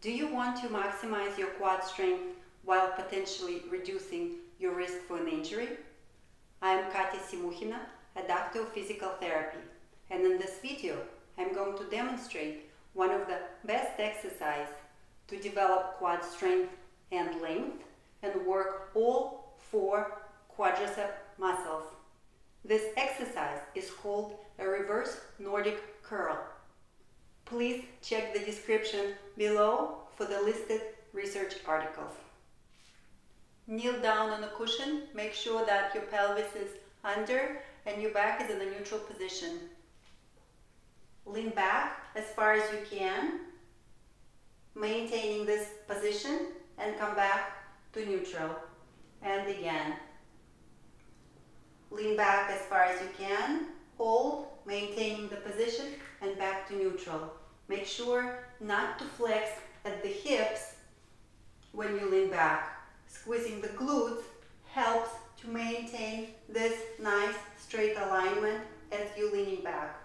Do you want to maximize your quad strength while potentially reducing your risk for an injury? I am Katya Simukhina, a doctor of physical therapy, and in this video I'm going to demonstrate one of the best exercises to develop quad strength and length and work all four quadricep muscles. This exercise is called a reverse Nordic curl. Please check the description below for the listed research articles. Kneel down on a cushion, make sure that your pelvis is under and your back is in a neutral position. Lean back as far as you can, maintaining this position and come back to neutral. And again. Lean back as far as you can, hold, maintaining the position neutral. Make sure not to flex at the hips when you lean back. Squeezing the glutes helps to maintain this nice straight alignment as you're leaning back.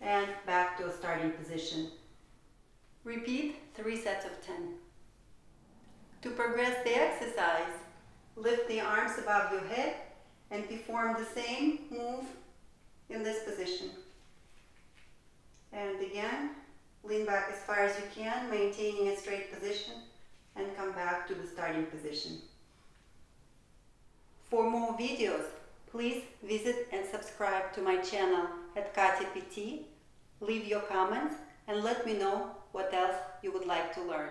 And back to a starting position. Repeat three sets of 10. To progress the exercise, lift the arms above your head and perform the same move in this position. And again, lean back as far as you can, maintaining a straight position, and come back to the starting position. For more videos, please visit and subscribe to my channel at Katya. Leave your comments and let me know what else you would like to learn.